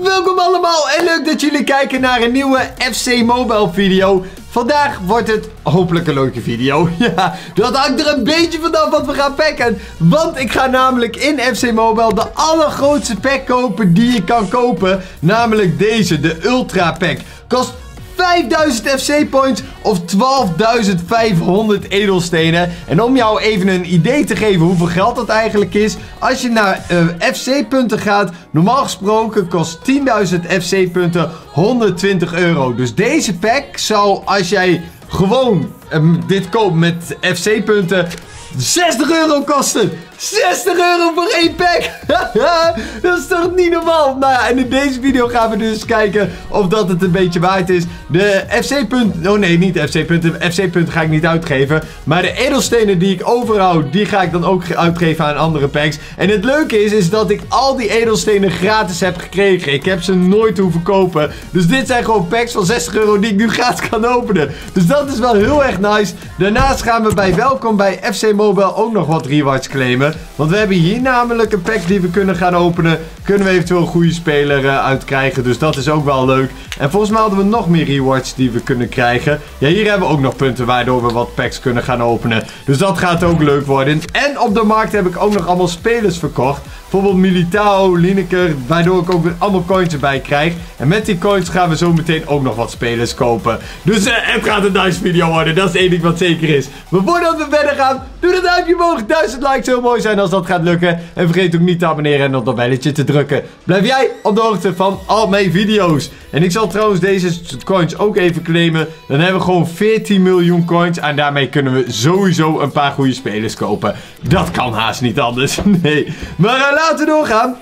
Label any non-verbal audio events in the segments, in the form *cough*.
Welkom allemaal en leuk dat jullie kijken naar een nieuwe FC Mobile video. Vandaag wordt het hopelijk een leuke video. *laughs* Ja, dat hangt er een beetje vanaf wat we gaan packen. Want ik ga namelijk in FC Mobile de allergrootste pack kopen die je kan kopen. Namelijk deze, de Ultra Pack. Kost 5000 FC points of 12.500 edelstenen. En om jou even een idee te geven hoeveel geld dat eigenlijk is. Als je naar uh, FC punten gaat. Normaal gesproken kost 10.000 FC punten 120 euro. Dus deze pack zou als jij gewoon um, dit koopt met FC punten 60 euro kosten. 60 euro voor één pack. *laughs* dat is toch niet normaal? Nou ja, en in deze video gaan we dus kijken of dat het een beetje waard is. De FC punten... Oh nee, niet FC punten. FC punten ga ik niet uitgeven. Maar de edelstenen die ik overhoud, die ga ik dan ook uitgeven aan andere packs. En het leuke is, is dat ik al die edelstenen gratis heb gekregen. Ik heb ze nooit hoeven kopen. Dus dit zijn gewoon packs van 60 euro die ik nu *laughs* gratis kan openen. Dus dat is wel heel erg nice. Daarnaast gaan we bij Welkom bij FC Mobile ook nog wat rewards claimen. Want we hebben hier namelijk een pack die we kunnen gaan openen. Kunnen we eventueel een goede speler uh, uitkrijgen. Dus dat is ook wel leuk. En volgens mij hadden we nog meer rewards die we kunnen krijgen. Ja, hier hebben we ook nog punten waardoor we wat packs kunnen gaan openen. Dus dat gaat ook leuk worden. En op de markt heb ik ook nog allemaal spelers verkocht. Bijvoorbeeld Militao, Lineker, waardoor ik ook weer allemaal coins erbij krijg. En met die coins gaan we zo meteen ook nog wat spelers kopen. Dus uh, het gaat een nice video worden, dat is één ding wat zeker is. Maar voordat we verder gaan, doe dat duimpje omhoog. 1000 likes heel mooi zijn als dat gaat lukken. En vergeet ook niet te abonneren en op dat belletje te drukken. Blijf jij op de hoogte van al mijn video's. En ik zal trouwens deze coins ook even claimen. Dan hebben we gewoon 14 miljoen coins. En daarmee kunnen we sowieso een paar goede spelers kopen. Dat kan haast niet anders. *laughs* Nee. Maar uh, laten we doorgaan.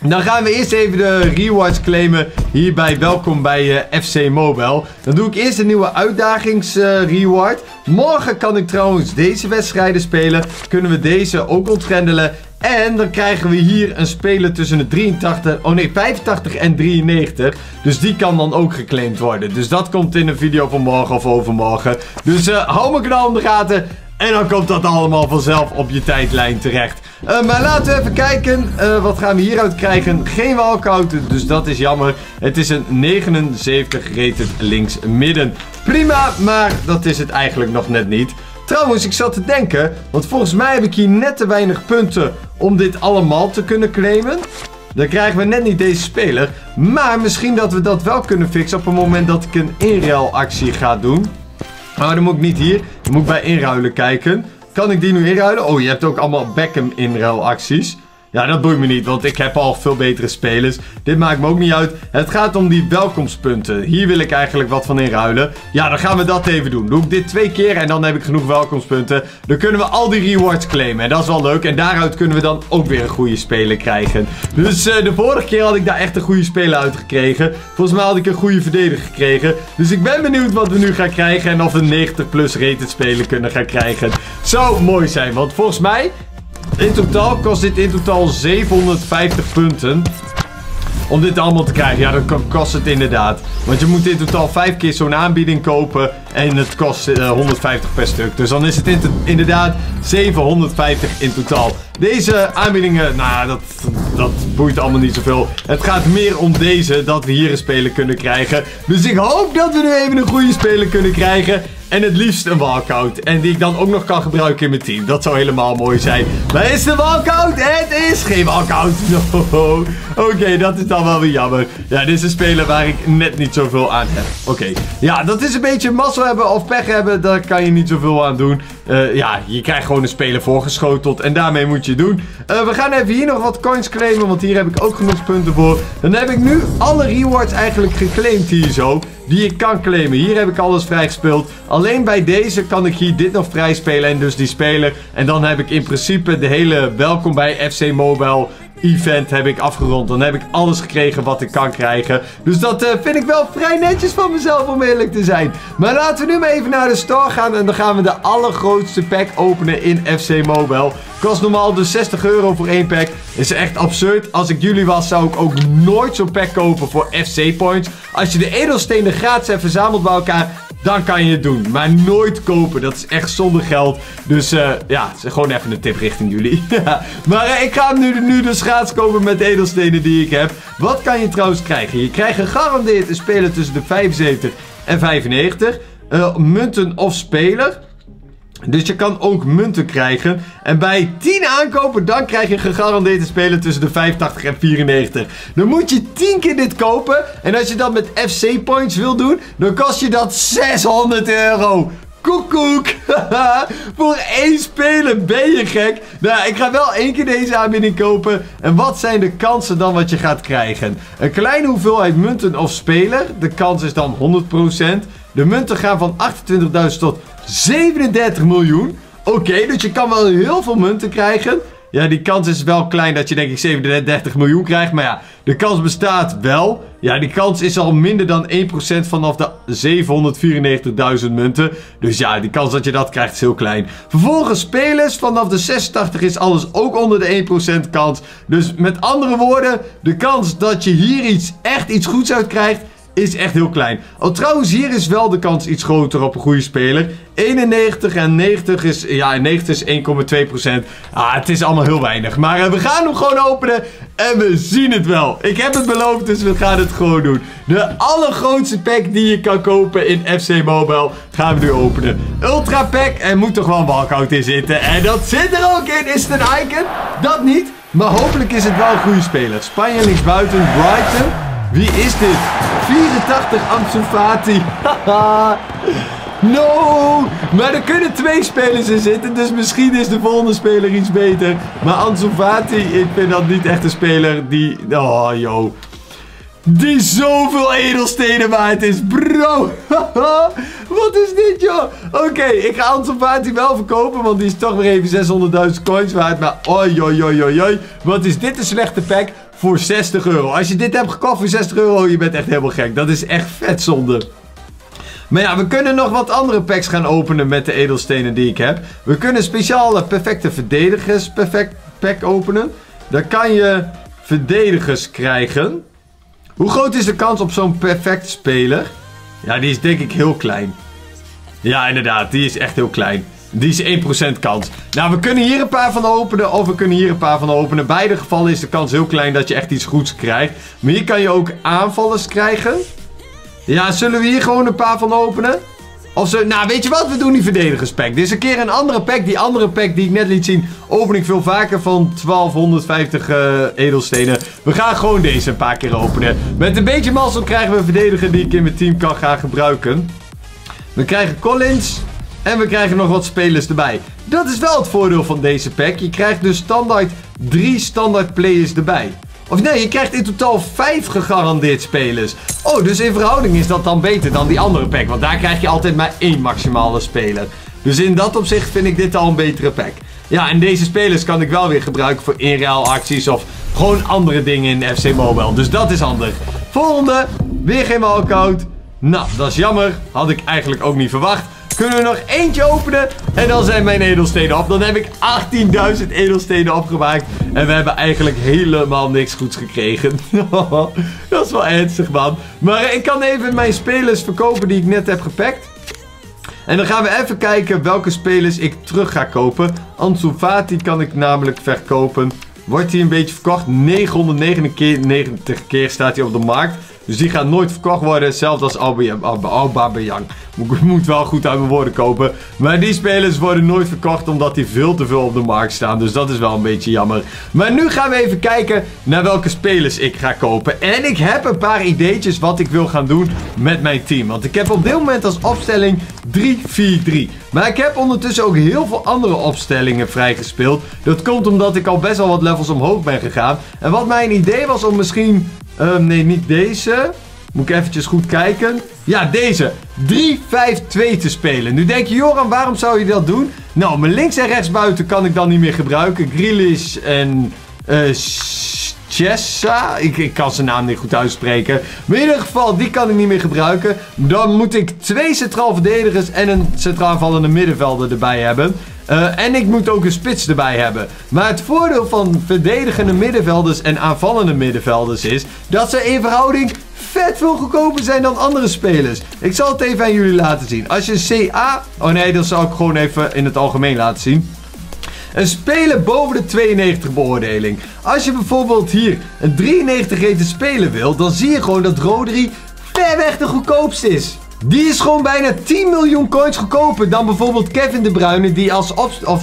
Dan gaan we eerst even de rewards claimen hierbij. Welkom bij uh, FC Mobile. Dan doe ik eerst een nieuwe uitdagings uh. Morgen kan ik trouwens deze wedstrijden spelen. Kunnen we deze ook ontgrendelen. En dan krijgen we hier een speler tussen de 83, oh nee, 85 en 93. Dus die kan dan ook geclaimd worden. Dus dat komt in een video van morgen of overmorgen. Dus uh, hou mijn kanaal in de gaten. En dan komt dat allemaal vanzelf op je tijdlijn terecht. Uh, maar laten we even kijken. Uh, wat gaan we hieruit krijgen? Geen walkout, dus dat is jammer. Het is een 79 rated links midden. Prima, maar dat is het eigenlijk nog net niet. Trouwens, ik zat te denken, want volgens mij heb ik hier net te weinig punten om dit allemaal te kunnen claimen. Dan krijgen we net niet deze speler. Maar misschien dat we dat wel kunnen fixen op het moment dat ik een inruilactie ga doen. Maar dan moet ik niet hier. Dan moet ik bij inruilen kijken. Kan ik die nu inruilen? Oh, je hebt ook allemaal Beckham inruilacties. Ja, dat boeit me niet, want ik heb al veel betere spelers. Dit maakt me ook niet uit. Het gaat om die welkomstpunten. Hier wil ik eigenlijk wat van inruilen. Ja, dan gaan we dat even doen. Doe ik dit twee keer en dan heb ik genoeg welkomstpunten. Dan kunnen we al die rewards claimen. En dat is wel leuk. En daaruit kunnen we dan ook weer een goede speler krijgen. Dus uh, de vorige keer had ik daar echt een goede speler uit gekregen. Volgens mij had ik een goede verdediger gekregen. Dus ik ben benieuwd wat we nu gaan krijgen. En of we een 90 plus rated speler kunnen gaan krijgen. Zou mooi zijn, want volgens mij in totaal kost dit in totaal 750 punten. Om dit allemaal te krijgen. Ja, dan kost het inderdaad. Want je moet in totaal 5 keer zo'n aanbieding kopen. En het kost uh, 150 per stuk. Dus dan is het in inderdaad 750 in totaal. Deze aanbiedingen, nou, dat, dat boeit allemaal niet zoveel. Het gaat meer om deze, dat we hier een speler kunnen krijgen. Dus ik hoop dat we nu even een goede speler kunnen krijgen. En het liefst een walkout. En die ik dan ook nog kan gebruiken in mijn team. Dat zou helemaal mooi zijn. Maar is de walkout? Het is geen walkout. *laughs* Oké, dat is dan wel weer jammer. Ja, dit is een speler waar ik net niet zoveel aan heb. Oké. Ja, dat is een beetje mazzel hebben of pech hebben. Daar kan je niet zoveel aan doen. Uh, ja, je krijgt gewoon een speler voorgeschoteld. En daarmee moet je doen. Uh, we gaan even hier nog wat coins claimen. Want hier heb ik ook genoeg punten voor. Dan heb ik nu alle rewards eigenlijk geclaimd hier zo die ik kan claimen. Hier heb ik alles vrijgespeeld. Alleen bij deze kan ik hier dit nog vrij spelen en dus die speler. En dan heb ik in principe de hele welkom bij FC Mobile event heb ik afgerond. Dan heb ik alles gekregen wat ik kan krijgen. Dus dat uh, vind ik wel vrij netjes van mezelf om eerlijk te zijn. Maar laten we nu maar even naar de store gaan. En dan gaan we de allergrootste pack openen in FC Mobile. Kost normaal dus 60 euro voor één pack. Is echt absurd. Als ik jullie was, zou ik ook nooit zo'n pack kopen voor FC points. Als je de edelstenen gratis hebt verzameld bij elkaar dan kan je het doen. Maar nooit kopen. Dat is echt zonder geld. Dus uh, ja, gewoon even een tip richting jullie. *laughs* maar uh, ik ga nu, nu dus gratis kopen met de edelstenen die ik heb. Wat kan je trouwens krijgen? Je krijgt gegarandeerd een speler tussen de 75 en 95. Uh, munten of speler. Dus je kan ook munten krijgen. En bij 10 aankopen, dan krijg je gegarandeerd te spelen tussen de 85 en 94. Dan moet je 10 keer dit kopen. En als je dat met FC points wil doen, dan kost je dat 600 euro. Koekoek. *laughs* Voor één speler ben je gek. Nou, ik ga wel één keer deze aanbieding kopen. En wat zijn de kansen dan wat je gaat krijgen? Een kleine hoeveelheid munten of speler. De kans is dan 100%. De munten gaan van 28.000 tot 37 miljoen. Oké, dus je kan wel heel veel munten krijgen. Ja, die kans is wel klein dat je denk ik 37 miljoen krijgt. Maar ja, de kans bestaat wel. Ja, die kans is al minder dan 1% vanaf de 794.000 munten. Dus ja, die kans dat je dat krijgt is heel klein. Vervolgens spelers. Vanaf de 86 is alles ook onder de 1% kans. Dus met andere woorden, de kans dat je hier iets, echt iets goeds uit krijgt is echt heel klein. Oh, trouwens, hier is wel de kans iets groter op een goede speler. 91 en 90 is, ja, 90 is 1,2%. Ah, het is allemaal heel weinig. Maar uh, we gaan hem gewoon openen en we zien het wel. Ik heb het beloofd, dus we gaan het gewoon doen. De allergrootste pack die je kan kopen in FC Mobile gaan we nu openen. Ultra pack, er moet toch wel een walkout in zitten. En dat zit er ook in. Is het een icon? Dat niet. Maar hopelijk is het wel een goede speler. Spanje linksbuiten, Brighton. Wie is dit? 84 Ansu Fati. no! Maar er kunnen twee spelers in zitten. Dus misschien is de volgende speler iets beter. Maar Ansu ik vind dat niet echt een speler die... Oh, joh. Die zoveel edelstenen waard is, bro. *laughs* Wat is dit, joh? Oké, ik ga Ansu Fati wel verkopen, want die is toch weer even 600.000 coins waard. Maar oi, oi, oi, oi. Wat is dit een slechte pack voor 60 euro. Als je dit hebt gekocht voor 60 euro, je bent echt helemaal gek. Dat is echt vet zonde. Maar ja, we kunnen nog wat andere packs gaan openen met de edelstenen die ik heb. We kunnen speciale perfecte verdedigers perfect pack openen. Daar kan je verdedigers krijgen. Hoe groot is de kans op zo'n perfect speler? Ja, die is denk ik heel klein. Ja, inderdaad, die is echt heel klein. Die is 1% kans. Nou, we kunnen hier een paar van openen of we kunnen hier een paar van openen. In beide gevallen is de kans heel klein dat je echt iets goeds krijgt. Maar hier kan je ook aanvallers krijgen. Ja, zullen we hier gewoon een paar van openen? Of ze, nou, weet je wat? We doen die verdedigerspack. Dit is een keer een andere pack. Die andere pack die ik net liet zien, open ik veel vaker van 1250 uh, edelstenen. We gaan gewoon deze een paar keer openen. Met een beetje mazzel krijgen we een verdediger die ik in mijn team kan gaan gebruiken. We krijgen Collins. En we krijgen nog wat spelers erbij. Dat is wel het voordeel van deze pack. Je krijgt dus standaard drie standaard players erbij. Of nee, je krijgt in totaal 5 gegarandeerd spelers. Oh, dus in verhouding is dat dan beter dan die andere pack. Want daar krijg je altijd maar één maximale speler. Dus in dat opzicht vind ik dit al een betere pack. Ja, en deze spelers kan ik wel weer gebruiken voor inruilacties of gewoon andere dingen in FC Mobile. Dus dat is handig. Volgende, weer geen walkout. Nou, dat is jammer. Had ik eigenlijk ook niet verwacht. Kunnen we nog eentje openen. En dan zijn mijn edelstenen af. Dan heb ik 18.000 edelstenen opgemaakt. En we hebben eigenlijk helemaal niks goeds gekregen. *laughs* dat is wel ernstig, man. Maar ik kan even mijn spelers verkopen die ik net heb gepakt. En dan gaan we even kijken welke spelers ik terug ga kopen. Ansu Fati kan ik namelijk verkopen. Wordt hij een beetje verkocht? 999 keer staat hij op de markt. Dus die gaat nooit verkocht worden. Hetzelfde als Aubameyang. Ik moet wel goed uit mijn woorden kopen. Maar die spelers worden nooit verkocht omdat die veel te veel op de markt staan. Dus dat is wel een beetje jammer. Maar nu gaan we even kijken naar welke spelers ik ga kopen. En ik heb een paar ideetjes wat ik wil gaan doen met mijn team. Want ik heb op dit moment als opstelling 3-4-3. Maar ik heb ondertussen ook heel veel andere opstellingen vrijgespeeld. Dat komt omdat ik al best wel wat levels omhoog ben gegaan. En wat mijn idee was om misschien Um, nee, niet deze. Moet ik eventjes goed kijken. Ja, deze. 3-5-2 te spelen. Nu denk je, Joran, waarom zou je dat doen? Nou, mijn links en rechts buiten kan ik dan niet meer gebruiken. Grealish en... Uh, Chessa. Ik, ik, kan zijn naam niet goed uitspreken. Maar in ieder geval, die kan ik niet meer gebruiken. Dan moet ik twee centraal verdedigers en een centraal vallende middenvelder erbij hebben. Uh, en ik moet ook een spits erbij hebben. Maar het voordeel van verdedigende middenvelders en aanvallende middenvelders is dat ze in verhouding vet veel goedkoper zijn dan andere spelers. Ik zal het even aan jullie laten zien. Als je een CA... Oh nee, dat zal ik gewoon even in het algemeen laten zien. Een speler boven de 92 beoordeling. Als je bijvoorbeeld hier een 93 rated speler wil, dan zie je gewoon dat Rodri ver weg de goedkoopste is. Die is gewoon bijna 10 miljoen coins goedkoper dan bijvoorbeeld Kevin De Bruyne die als,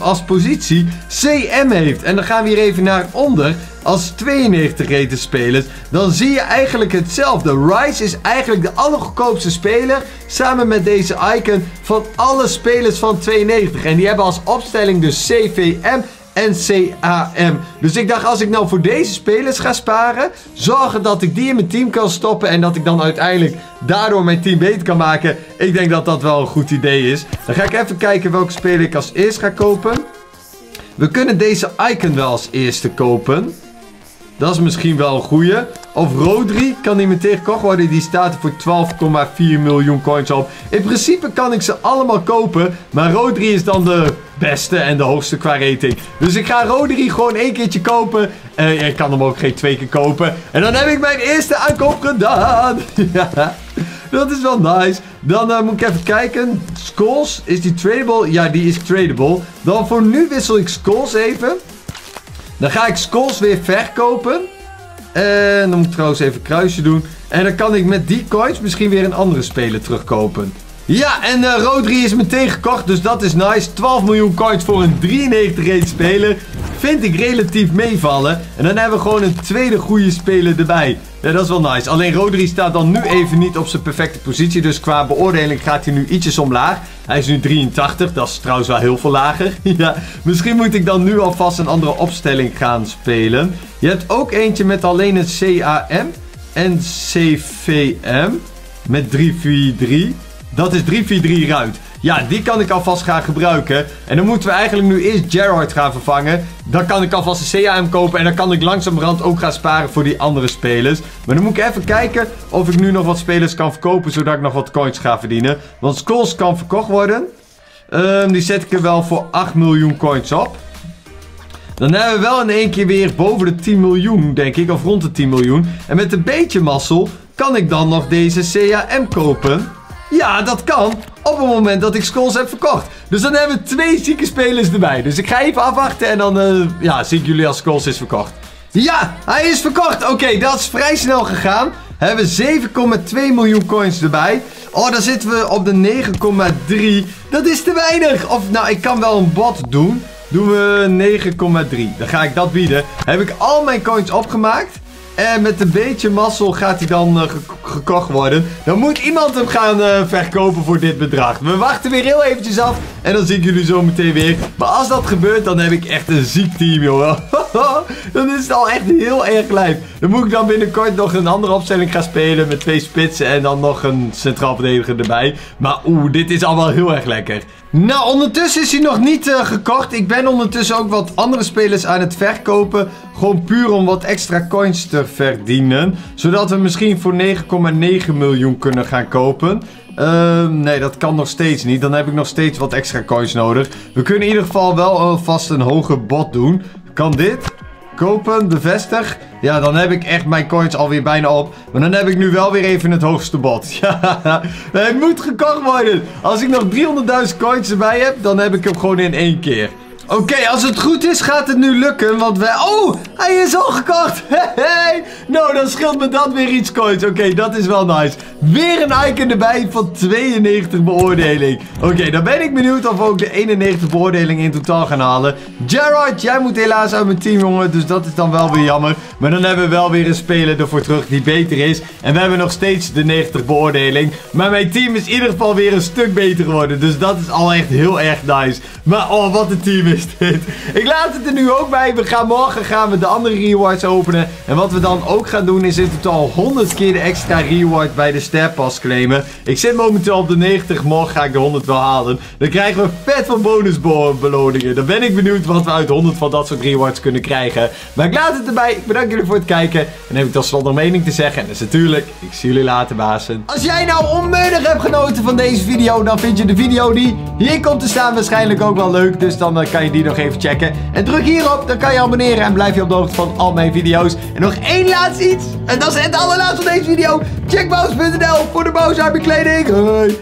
als, positie CM heeft. En dan gaan we hier even naar onder. Als 92 rated spelers, dan zie je eigenlijk hetzelfde. Rice is eigenlijk de allergoedkoopste speler, samen met deze icon, van alle spelers van 92. En die hebben als opstelling dus CVM en CAM. Dus ik dacht, als ik nou voor deze spelers ga sparen, zorgen dat ik die in mijn team kan stoppen en dat ik dan uiteindelijk daardoor mijn team beter kan maken. Ik denk dat dat wel een goed idee is. Dan ga ik even kijken welke speler ik als eerst ga kopen. We kunnen deze icon wel als eerste kopen. Dat is misschien wel een goeie. Of Rodri kan die meteen gekocht worden. Die staat er voor 12,4 miljoen coins op. In principe kan ik ze allemaal kopen. Maar Rodri is dan de beste en de hoogste qua rating. Dus ik ga Rodri gewoon één keertje kopen. Uh, ik kan hem ook geen twee keer kopen. En dan heb ik mijn eerste aankoop gedaan. *laughs* ja, dat is wel nice. Dan uh, moet ik even kijken. Skulls, is die tradable? Ja, die is tradable. Dan voor nu wissel ik Skulls even. Dan ga ik Skulls weer verkopen. En dan moet ik trouwens even kruisje doen. En dan kan ik met die coins misschien weer een andere speler terugkopen. Ja, en uh, Rodri is meteen gekocht, dus dat is nice. 12 miljoen coins voor een 93 rate speler. Vind ik relatief meevallen. En dan hebben we gewoon een tweede goede speler erbij. Ja, dat is wel nice. Alleen Rodri staat dan nu even niet op zijn perfecte positie. Dus qua beoordeling gaat hij nu ietsjes omlaag. Hij is nu 83. Dat is trouwens wel heel veel lager. *laughs* ja, misschien moet ik dan nu alvast een andere opstelling gaan spelen. Je hebt ook eentje met alleen het CAM en CVM. Met 343. Dat is 343 ruit. Ja, die kan ik alvast gaan gebruiken. En dan moeten we eigenlijk nu eerst Gerard gaan vervangen. Dan kan ik alvast een CAM kopen. En dan kan ik langzamerhand ook gaan sparen voor die andere spelers. Maar dan moet ik even kijken of ik nu nog wat spelers kan verkopen. Zodat ik nog wat coins ga verdienen. Want Skulls kan verkocht worden. Um, die zet ik er wel voor 8 miljoen coins op. Dan hebben we wel in één keer weer boven de 10 miljoen, denk ik. Of rond de 10 miljoen. En met een beetje mazzel kan ik dan nog deze CAM kopen. Ja, dat kan. Op het moment dat ik Skulls heb verkocht. Dus dan hebben we twee zieke spelers erbij. Dus ik ga even afwachten en dan uh, ja, zie ik jullie als Skulls is verkocht. Ja, hij is verkocht. Oké, dat is vrij snel gegaan. Hebben 7,2 miljoen coins erbij. Oh, dan zitten we op de 9,3. Dat is te weinig. Of, nou, ik kan wel een bot doen. Doen we 9,3. Dan ga ik dat bieden. Heb ik al mijn coins opgemaakt. En met een beetje mazzel gaat hij dan uh, gekocht worden. Dan moet iemand hem gaan uh, verkopen voor dit bedrag. We wachten weer heel eventjes af. En dan zie ik jullie zo meteen weer. Maar als dat gebeurt, dan heb ik echt een ziek team, jongen. *laughs* *laughs* dan is het al echt heel erg lijf. Dan moet ik dan binnenkort nog een andere opstelling gaan spelen. Met twee spitsen en dan nog een centraal verdediger erbij. Maar oeh, dit is allemaal heel erg lekker. Nou, ondertussen is hij nog niet uh, gekocht. Ik ben ondertussen ook wat andere spelers aan het verkopen. Gewoon puur om wat extra coins te verdienen. Zodat we misschien voor 9,9 miljoen kunnen gaan kopen. Uh, nee, dat kan nog steeds niet. Dan heb ik nog steeds wat extra coins nodig. We kunnen in ieder geval wel alvast een hoger bod doen. Kan dit? Kopen, bevestig. Ja, dan heb ik echt mijn coins alweer bijna op. Maar dan heb ik nu wel weer even het hoogste bod. *laughs* Ja, het moet gekocht worden. Als ik nog 300.000 coins erbij heb, dan heb ik hem gewoon in één keer. Oké, als het goed is, gaat het nu lukken. Want wij... Oh, hij is al gekocht. *laughs* Hey, nou, dan scheelt me dat weer iets coins. Oké, dat is wel nice. Weer een icon erbij van 92 beoordeling. Oké, dan ben ik benieuwd of we ook de 91 beoordeling in totaal gaan halen. Gerard, jij moet helaas uit mijn team, jongen. Dus dat is dan wel weer jammer. Maar dan hebben we wel weer een speler ervoor terug die beter is. En we hebben nog steeds de 90 beoordeling. Maar mijn team is in ieder geval weer een stuk beter geworden. Dus dat is al echt heel erg nice. Maar oh, wat een team is dit. Ik laat het er nu ook bij. We gaan morgen gaan we de andere rewards openen. En wat we dan ook gaan doen is in totaal 100 keer de extra reward bij de Star Pass claimen. Ik zit momenteel op de 90. Morgen ga ik de 100 wel halen. Dan krijgen we vet van bonusbeloningen. Dan ben ik benieuwd wat we uit 100 van dat soort rewards kunnen krijgen. Maar ik laat het erbij. Ik bedank jullie voor het kijken. En heb ik tot slot nog mening te zeggen. En dat is natuurlijk, ik zie jullie later bazen. Als jij nou onmiddellijk hebt genoten van deze video, dan vind je de video die hier komt te staan waarschijnlijk ook wel leuk. Dus dan uh, kan je die nog even checken. En druk hierop, dan kan je abonneren en blijf je op de van al mijn video's. En nog één laatste iets. En dat is het allerlaatste van deze video. Check voor de Bous kleding. Hoi.